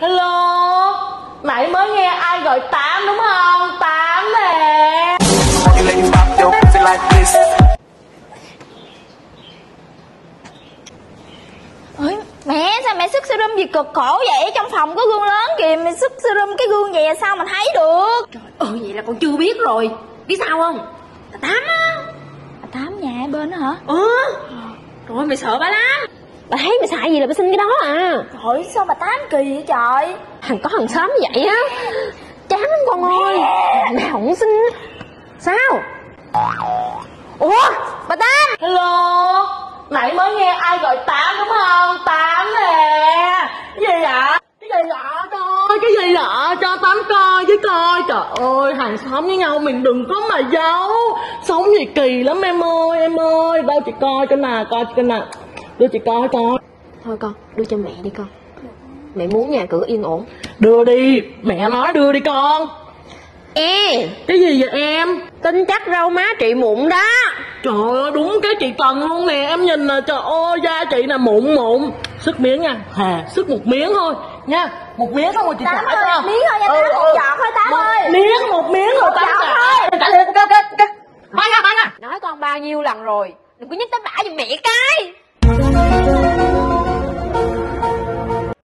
Hello? Nãy mới nghe ai gọi Tám đúng không? Tám nè. Ôi, mẹ sao mẹ sức serum gì cực khổ vậy? Trong phòng có gương lớn kìa mẹ sức serum cái gương vậy sao mà thấy được? Ừ vậy là con chưa biết rồi. Biết sao không? Bà Tám á. Bà tám nhà bên đó hả? Ừ. Rồi mày sợ bà lắm Bà thấy mày xài gì là bà xin cái đó à. Trời sao bà tám kỳ vậy trời? Thằng có thằng sớm vậy á Chán lắm con ơi. Nào không xin. Sao? Ủa bà Tám. Hello Nãy mới nghe ai gọi Tám đúng không? Tám nè. Cái gì vậy? Cái gì lạ coi Cái gì lạ cho Tám coi chứ coi. Trời ơi hàng xóm với nhau mình đừng có mà giấu. Sống gì kỳ lắm em ơi em ơi. Đâu chị coi cái nào coi cái nào Đưa chị coi coi. Thôi con đưa cho mẹ đi con. Mẹ muốn nhà cửa yên ổn. Đưa đi. Mẹ nói đưa đi con. Ê! Cái gì vậy em? Tin chắc rau má trị mụn đó. Trời ơi đúng cái chị cần luôn nè. Em nhìn nè trời ơi da chị nè mụn mụn. Sức miếng nha. Hà sức một miếng thôi. Nha Một miếng thôi chị tám trả ơi cho. miếng thôi nha tám một giọt thôi tám ơi. miếng một miếng rồi tám trả thôi. Trả liền cái cái cái Bán à bán à Nói con bao nhiêu lần rồi? Đừng có nhắc tới bả giùm mẹ cái